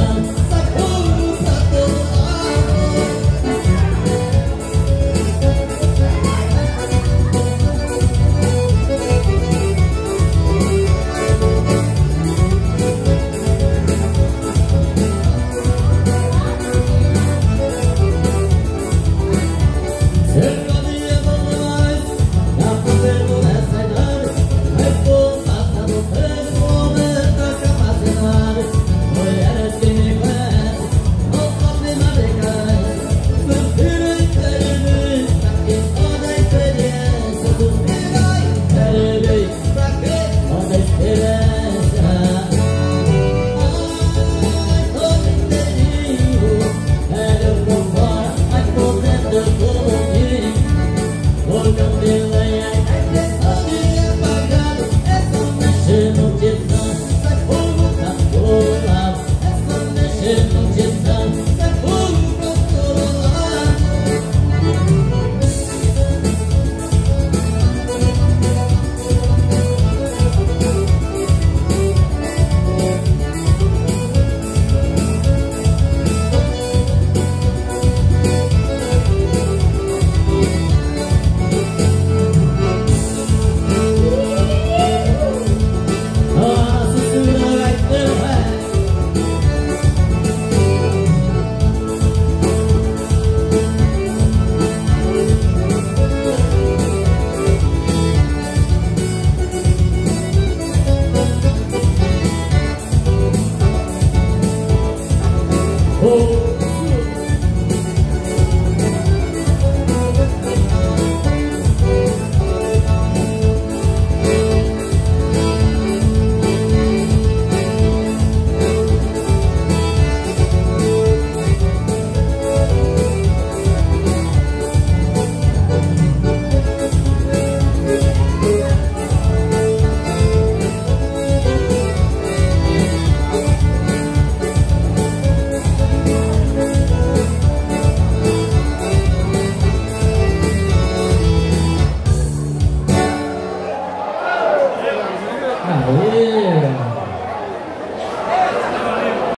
love. Yeah. Aê!